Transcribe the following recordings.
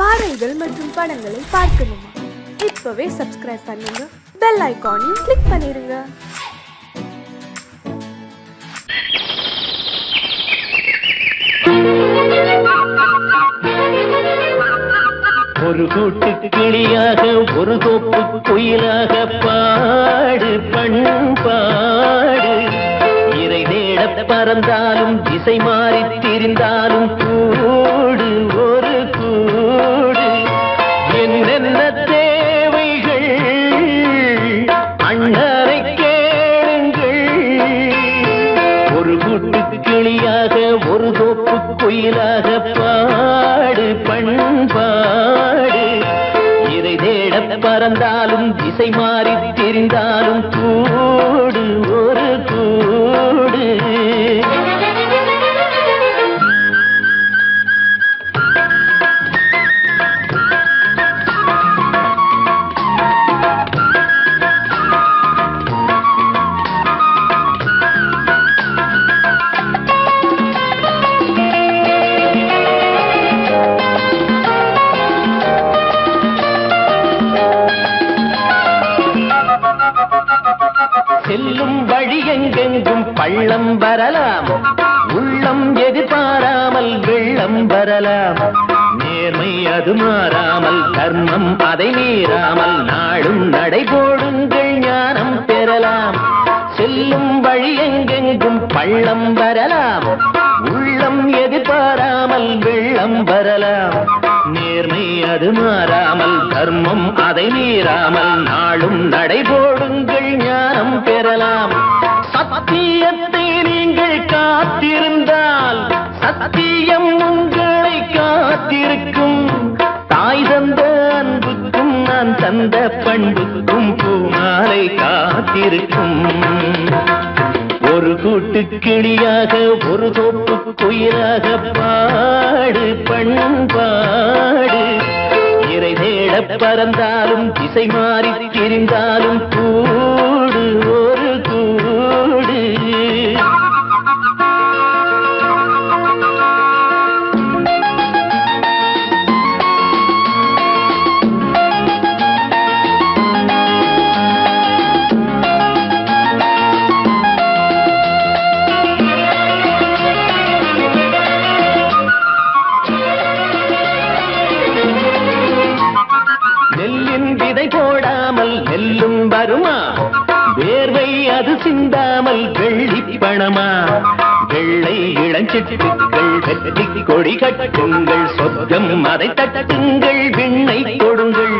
பாடல்கள் மற்றும் படங்களை பார்க்கணுமா? இப்பவே சப்ஸ்கிரைப் பண்ணுங்க. பெல் ஐகானையும் கிளிக் பண்ணிருங்க. ஒரு கூட்டு கிளியாக ஒரு தோப்பு குயிலாக பாடு பண்பாடு இறை தேட பறந்தாலும் திசை மாறி திரிந்தாலும் கோயிலாக பாடு பண்பாடு. இதை தேட பறந்தாலும் திசை மாறி தெரிந்தாலும் செல்லும் வழி எங்கெங்கும் பள்ளம் வரலாம். உள்ளம் எதிர்பாராமல் வெள்ளம் வரலாம். நேர்மை அது மாறாமல் தர்மம் அதை மீறாமல் நாடும் நடைபோடுங்கள் ஞானம் பெறலாம். செல்லும் வழி எங்கெங்கும் பள்ளம் வரலாம். உள்ளம் எதிர்பாராமல் வெள்ளம் வரலாம். நேர்மை அது மாறாமல் தர்மம் அதை மீறாமல் நாளும் நடைபோடுங்கள் ஞானம் பெறலாம். சத்தியத்தை நீங்கள் காத்திருந்தால் சத்தியம் உங்களை காத்திருக்கும். தாய் தந்த அன்புக்கும் நான் தந்த பண்புக்கும் பூமாலை காத்திருக்கும். ஒரு கூட்டு கிளியாக ஒரு தோப்பு குயிலாக பாடு பண்பாடு. இறை தேட பறந்தாலும் திசை மாறி திரிந்தாலும் கூடு ஒரு கூடு. கொடி கட்டுங்கள் சொர்க்கம் அதை தட்டுங்கள் விண்ணை கொடுங்கள்.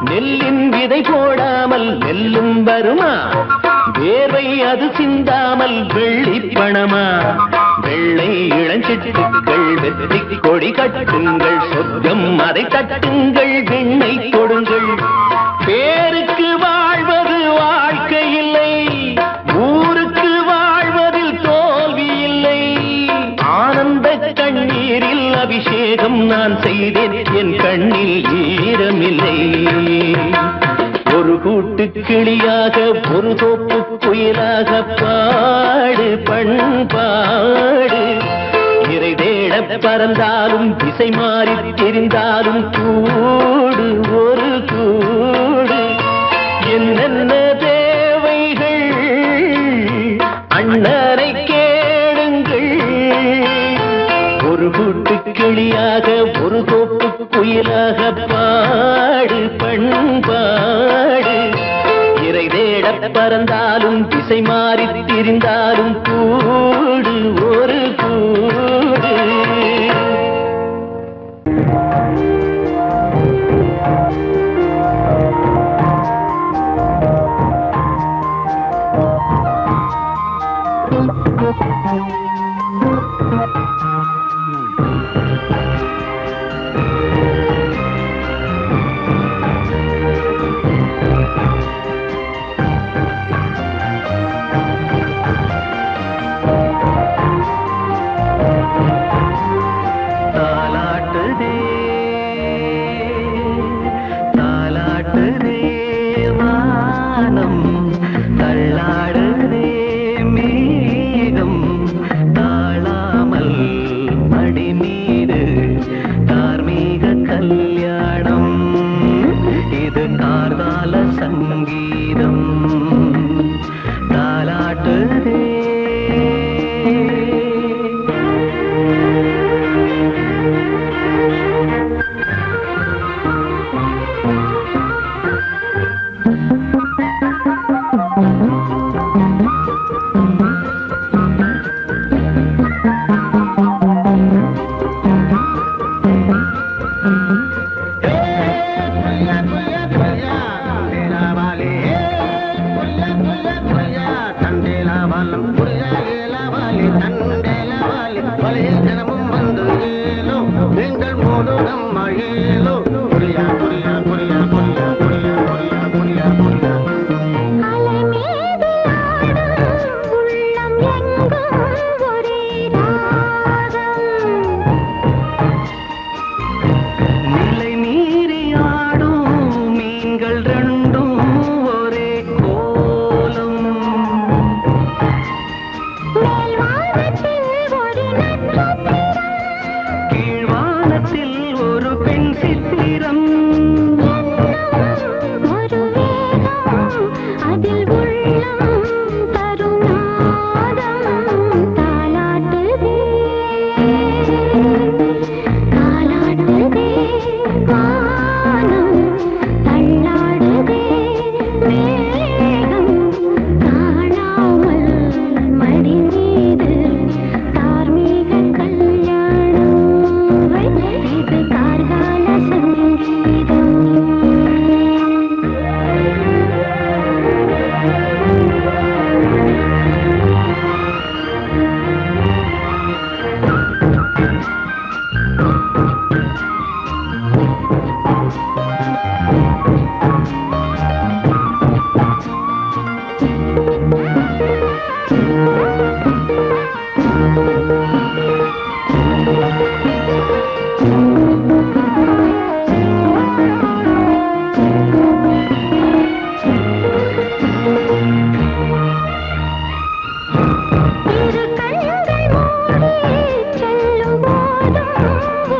நெல்லின் விதை போடாமல் நெல்லும் வருமா? வேர்வை அது சிந்தாமல் வெள்ளி பணமா? வெள்ளை இளஞ்சிட்டுக்கள் வெற்றி கொடி கட்டுங்கள் சொர்க்கம் அதை தட்டுங்கள் விண்ணை கொடுங்கள். கிளியாக ஒரு தோப்பு குயிலாக பாடு பண்பாடு. இறை தேட பறந்தாலும் திசை மாறி தெரிந்தாலும் கூடு ஒரு கூடு. என்னென்ன தேவைகள்? அண்ணனை கேளுங்கள். ஒரு கூட்டு கிளியாக ஒரு தோப்பு குயிலாக பாடு பண்பாடு. பறந்தாலும் திசை மாறி திரிந்தாலும் கூடு ஒரு சித்திரம். Oh,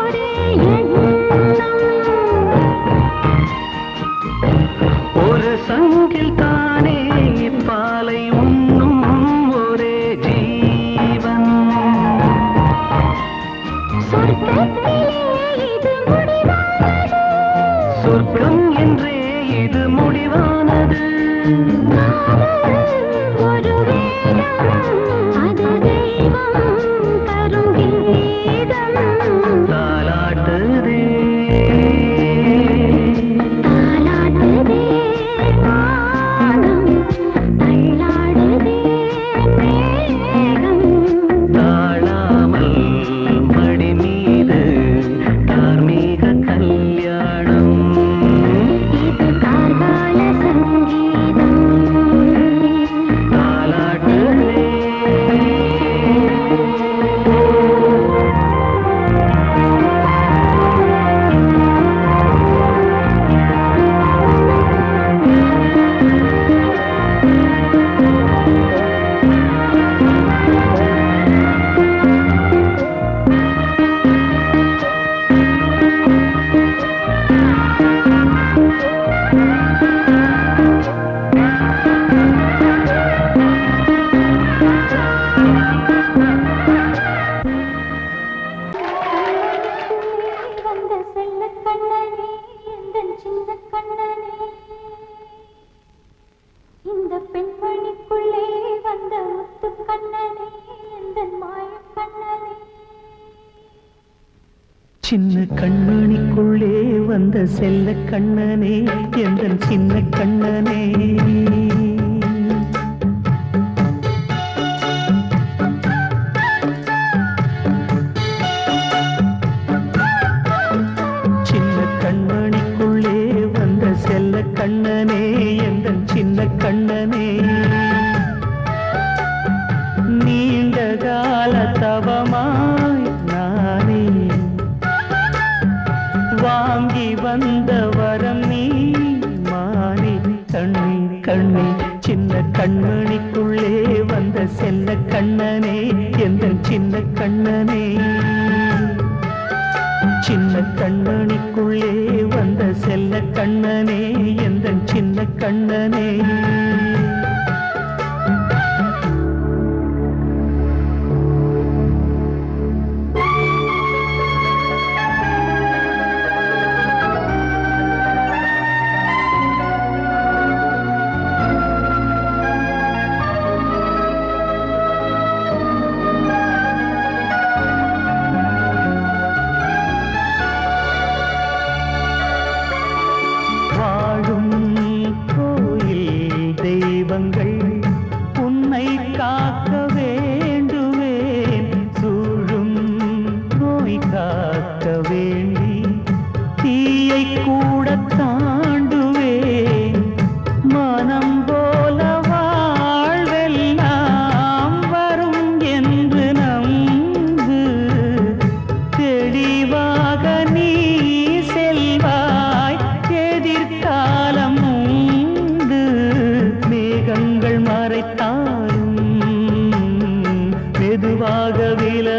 சின்ன கண்ணனுக்குள்ளே வந்த செல்ல கண்ணனே எந்த சின்ன கண்ணனே?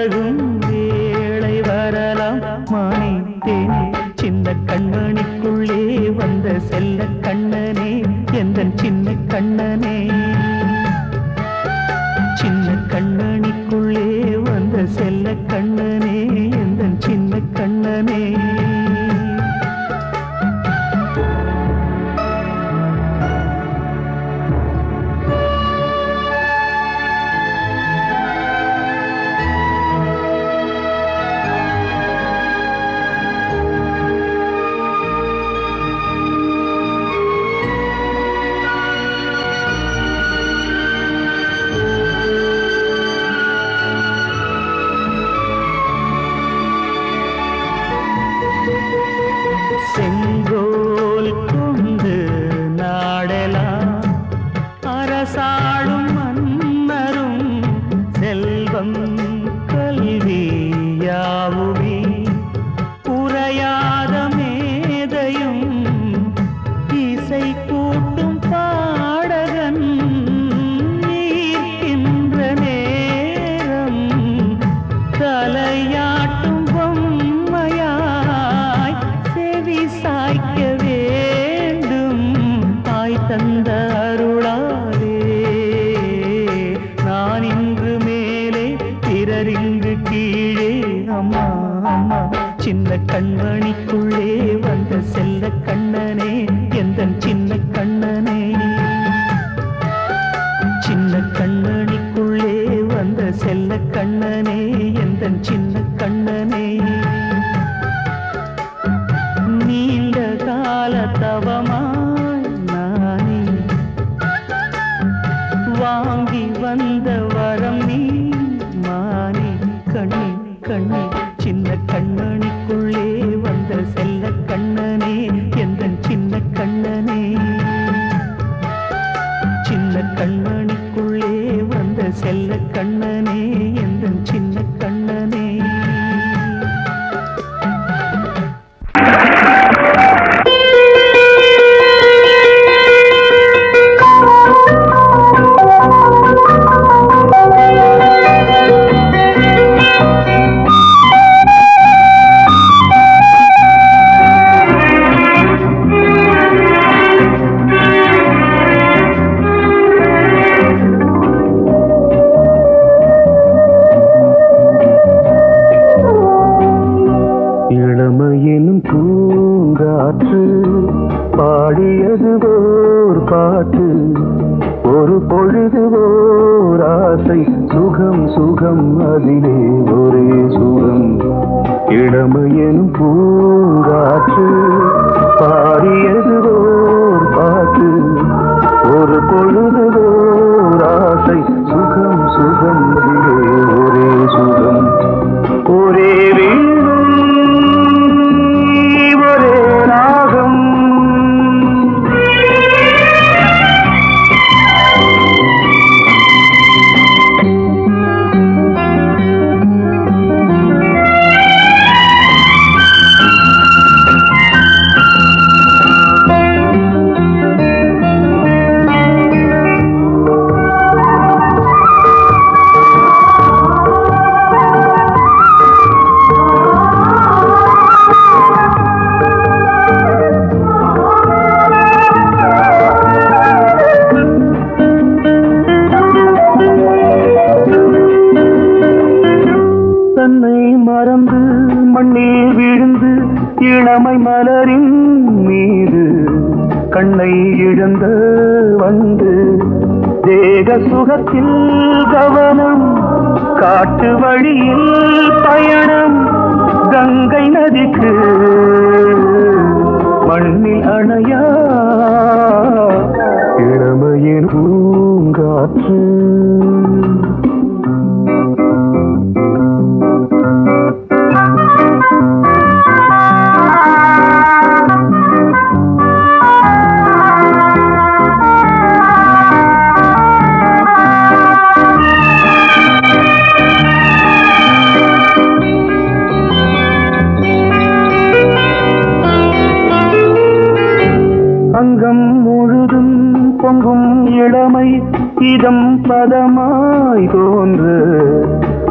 விலகும் வேளை வரலாம். மாணித்தேனே சின்ன கண்மணிக்குள்ளே வந்த செல்ல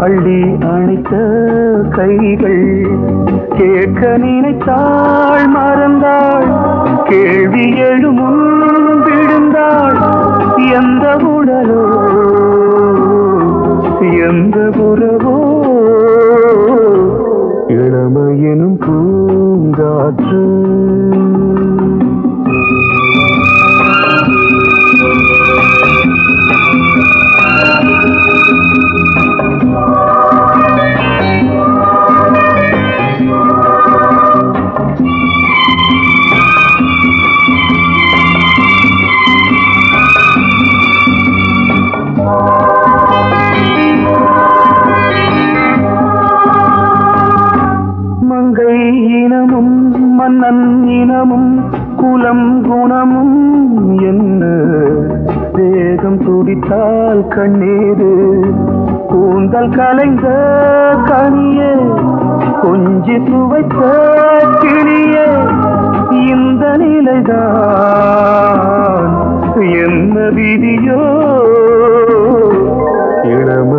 அள்ளி அணைத்த கைகள். கேட்க நினைத்தாள் மறந்தாள். கேள்வி எழுமுன் விழுந்தாள் எந்த உடலோ எந்த உறவோ. இளமையினும் பூங்காற்று மௌனமும் என்ன? வேகம் துடித்தால் கண்ணீரு. கூந்தல் கலைந்த கனியே கொஞ்சி துவைத்த கிளியே இந்த நிலைதான். என்ன விதியோ? இளமையெனும்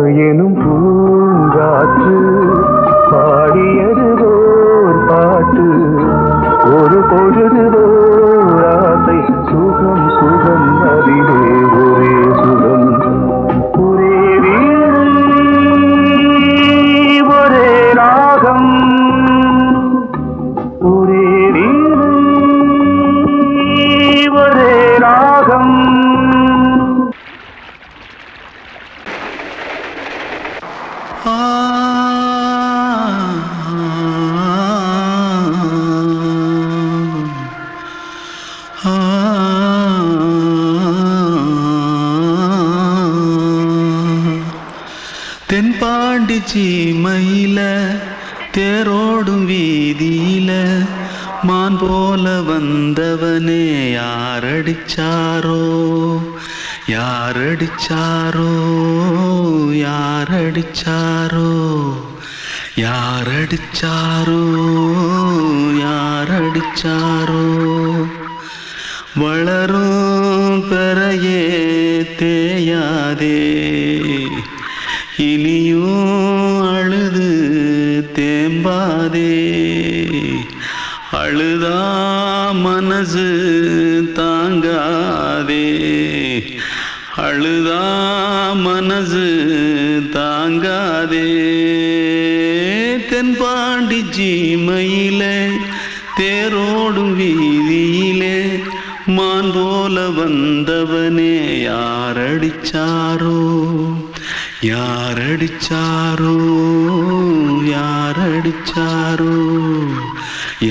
இனியும் அழுது தேம்பாதே அழுதா மனசு தாங்காதே அழுதா மனசு தாங்காதே. தென்பாண்டி ஜீமையிலே தேரோடும் வீதியிலே மான் போல வந்தவனே யாரடிச்சாரோ யாரடிச்சாரோ யாரடிச்சாரோ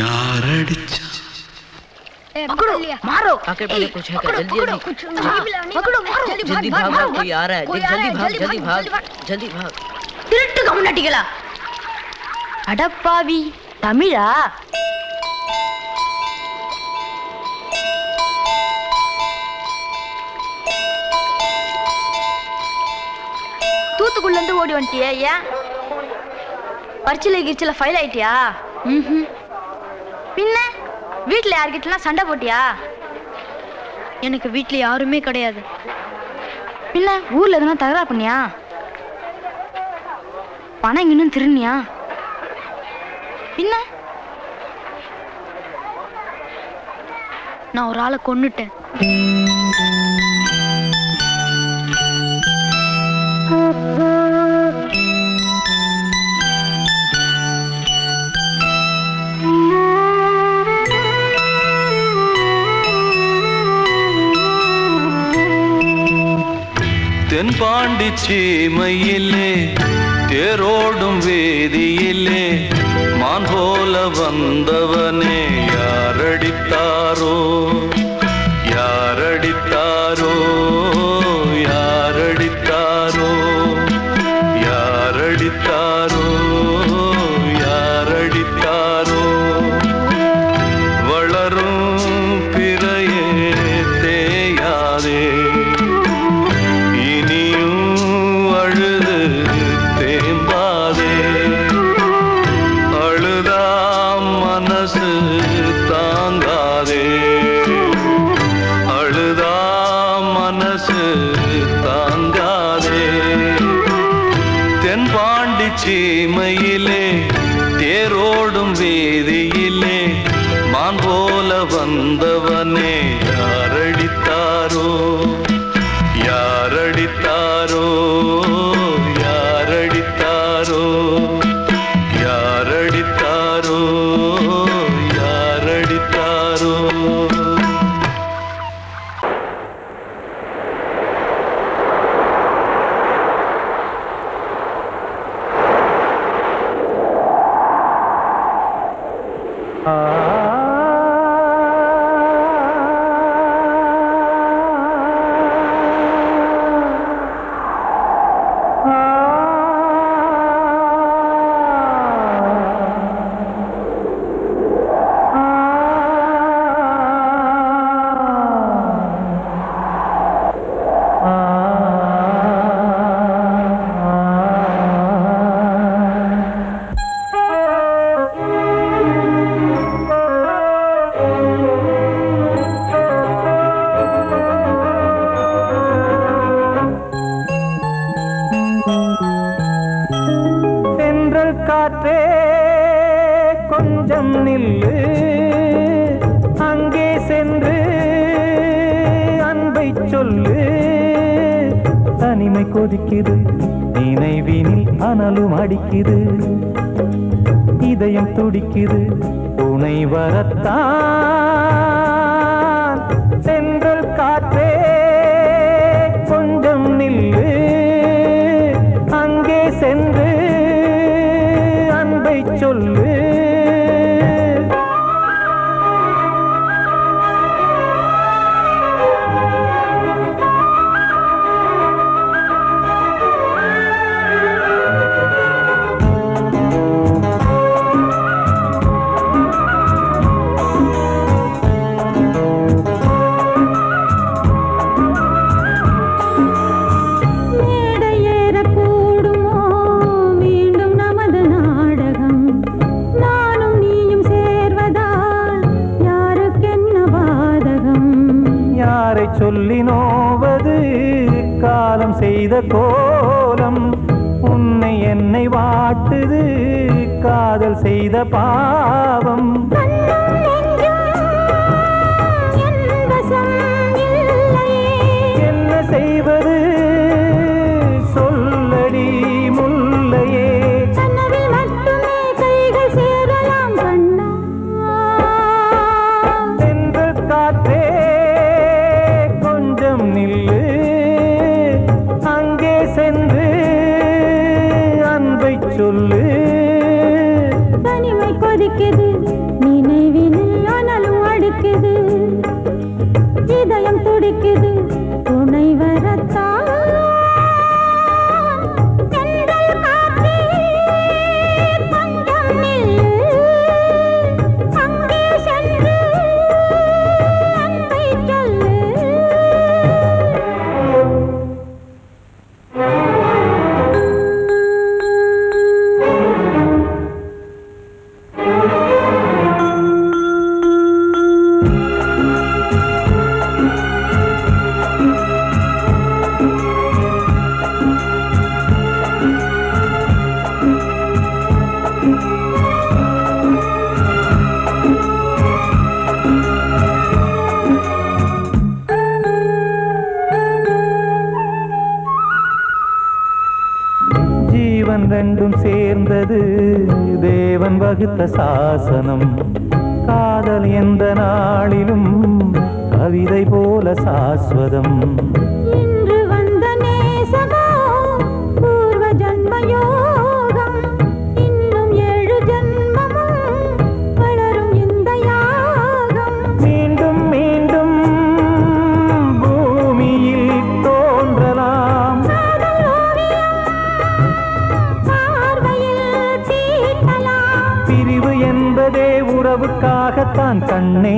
யாரடிச்சா पकड़ो मारो आके पहले कुछ है क्या जल्दी जल्दी कुछ पकड़ो मारो जल्दी जल्दी भाग भाग कोई आ रहा है कोई आ जल्दी रहा भाग है, जल्दी भाग भाग जल्दी भाग திருட்டு கம்முனாட்டிகளா அடப்பாவி தமிழா தூத்துக்குள்ள இருந்து ஓடி வந்துட்டியா ஏன் பரிச்சில கிரிச்சில ஃபைல் ஆயிட்டியா? ம் பின்ன? வீட்ல யார்கிட்டலாம் சண்டை போட்டியா? எனக்கு வீட்ல யாருமே கிடையாது. பின்ன ஊர்ல எதனா தகராறு பண்ணியா? பணம் இன்னும் திருநியா பின்ன? நான் ஒரு ஆளை கொன்னுட்டேன். தென்பாண்டி சீமையிலே தேரோடும் வேதியிலே மான் போல வந்தவனே யாரடித்தாரோ? யாரடித்தாரோ சீமையே கொதிக்குது. நினைவினில் அனலும் அடிக்குது. இதயம் துடிக்குது. துணை வரத்தான். சென்றல் காற்றே கொஞ்சம் நில்லு. அங்கே சென்று நாம் செய்த கோலம் உன்னை என்னை வாட்டுது காதல் செய்த பாவம். வகுத்த சாசனம். காதல் எந்த நாளிலும் கவிதை போல சாஸ்வதம். நான் கண்ணே.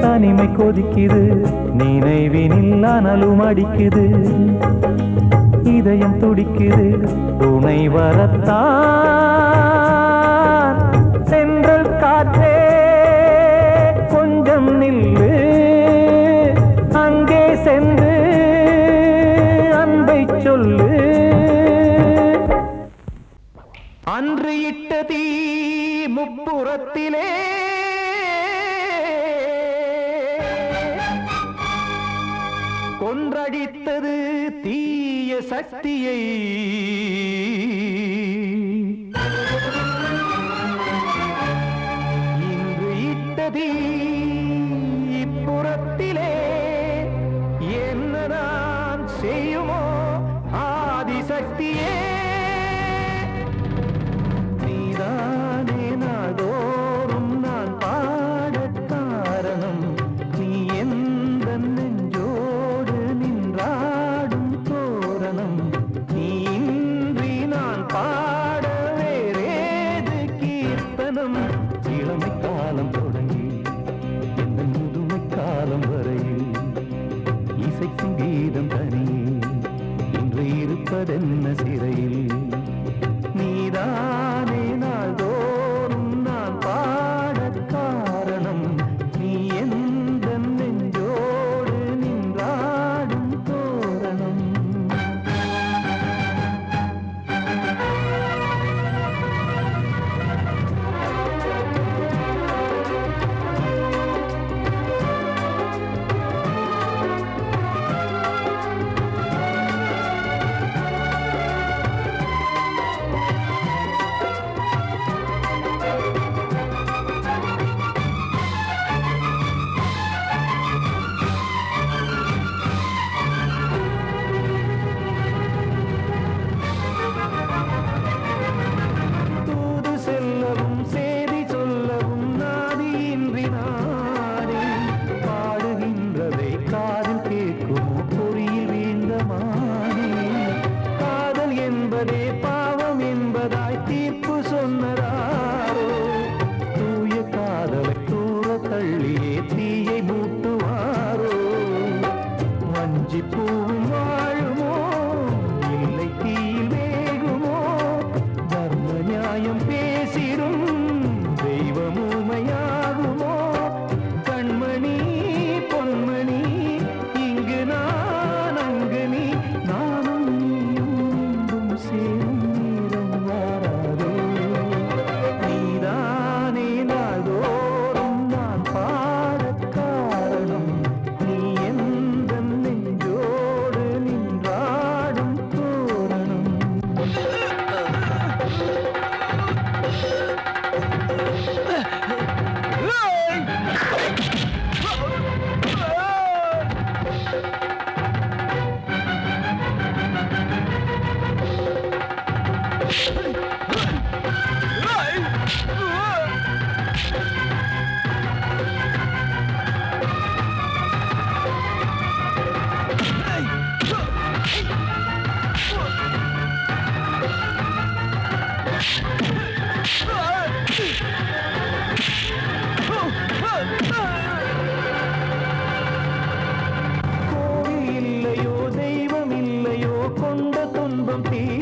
தனிமை கொதிக்குது நினைவினில் அனலும் அடிக்குது இதயம் துடிக்குது துணை வரத்தான். சென்றல் காற்றே கொஞ்சம் நில்லு. புறத்திலே கொன்றடித்தது தீய சக்தியை. இன்று இட்டதி இன்று சிறையில்? நீதான் தீ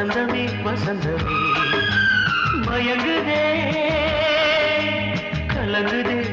வசந்தமே வசந்தமே. மயங்குதே கலங்குதே.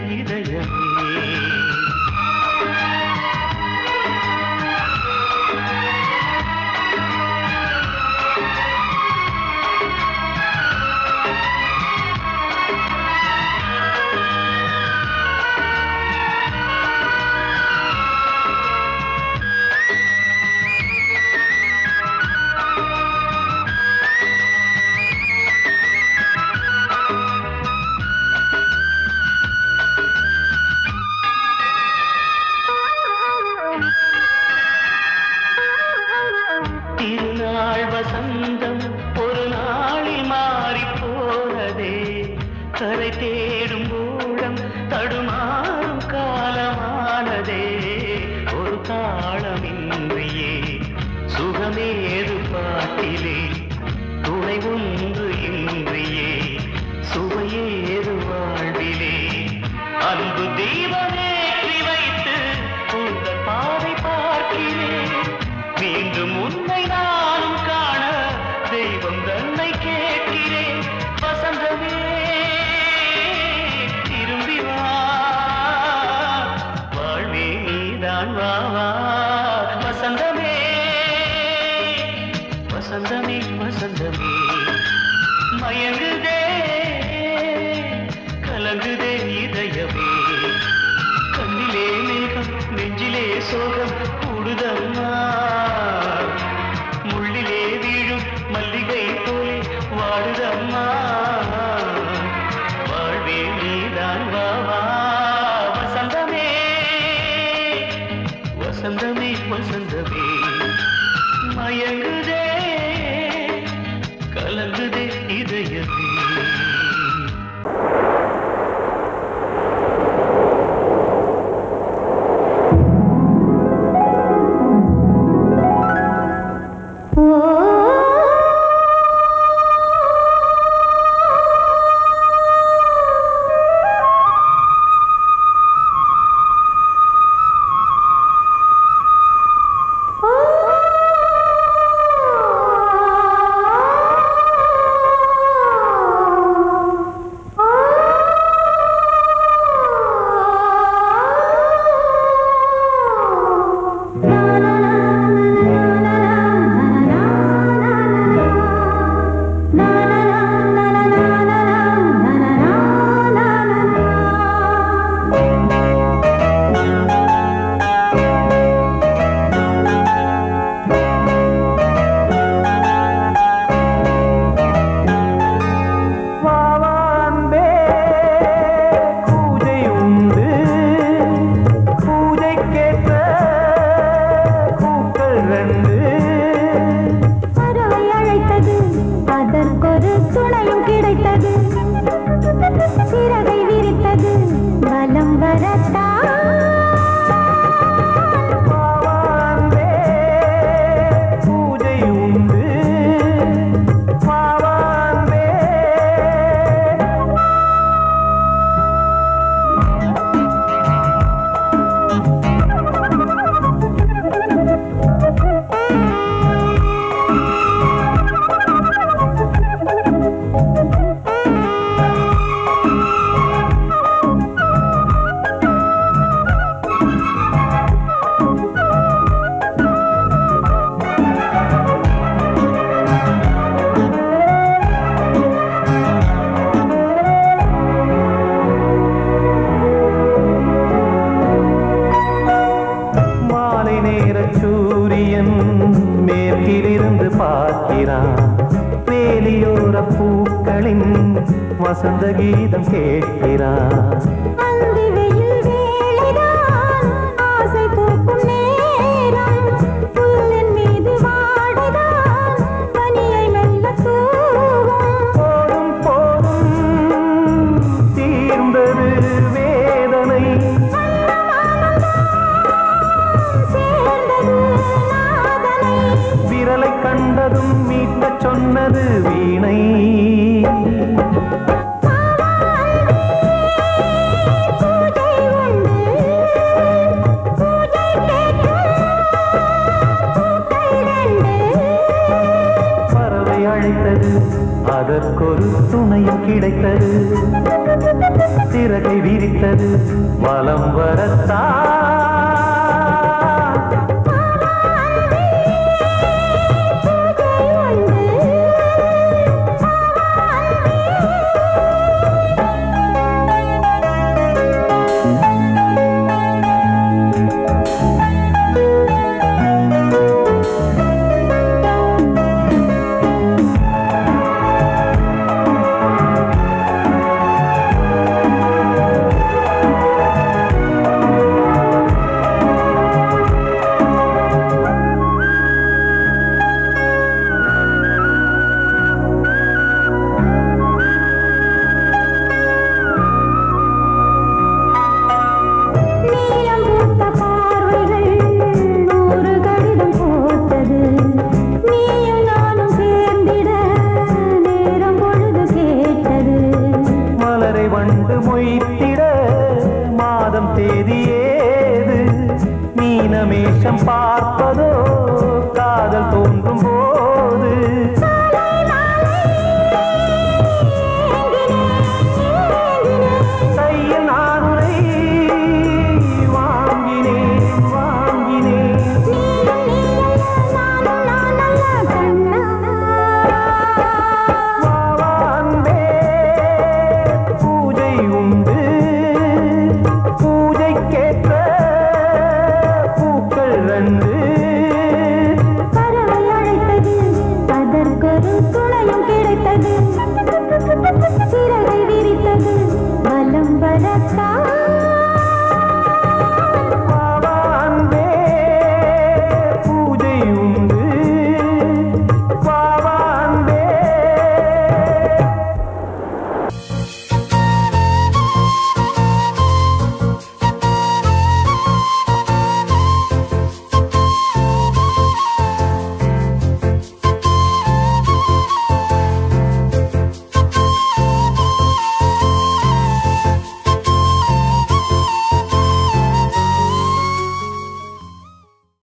அதற்கொரு துணையும் கிடைத்தது. சிறகை விரித்தது. வலம் வரத்தான்